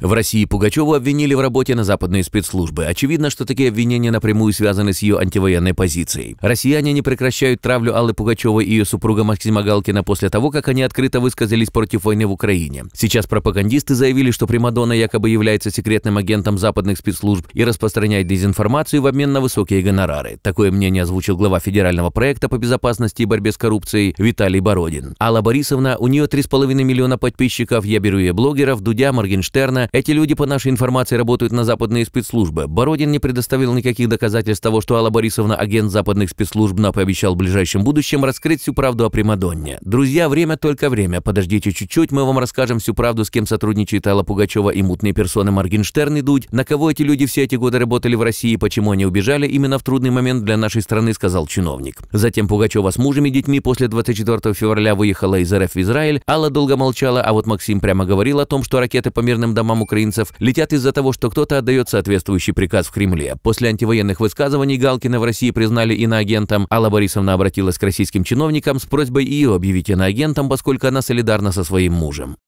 В России Пугачеву обвинили в работе на западные спецслужбы. Очевидно, что такие обвинения напрямую связаны с ее антивоенной позицией. Россияне не прекращают травлю Аллы Пугачевой и ее супруга Максима Галкина после того, как они открыто высказались против войны в Украине. Сейчас пропагандисты заявили, что Примадонна якобы является секретным агентом западных спецслужб и распространяет дезинформацию в обмен на высокие гонорары. Такое мнение озвучил глава федерального проекта по безопасности и борьбе с коррупцией Виталий Бородин. Алла Борисовна, у нее 3,5 миллиона подписчиков, я беру ее блогеров, Дудя, Моргенштерна, эти люди, по нашей информации, работают на западные спецслужбы. Бородин не предоставил никаких доказательств того, что Алла Борисовна агент западных спецслужб, но пообещал в ближайшем будущем раскрыть всю правду о Примадонне. Друзья, время только время. Подождите чуть-чуть, мы вам расскажем всю правду, с кем сотрудничает Алла Пугачева и мутные персоны Моргенштерн и Дудь, на кого эти люди все эти годы работали в России, почему они убежали именно в трудный момент для нашей страны, сказал чиновник. Затем Пугачева с мужем и детьми после 24 февраля выехала из РФ в Израиль. Алла долго молчала, а вот Максим прямо говорил о том, что ракеты по мирным домам домам украинцев летят из-за того, что кто-то отдает соответствующий приказ в Кремле. После антивоенных высказываний Галкина в России признали иноагентом. Алла Борисовна обратилась к российским чиновникам с просьбой ее объявить иноагентом, поскольку она солидарна со своим мужем.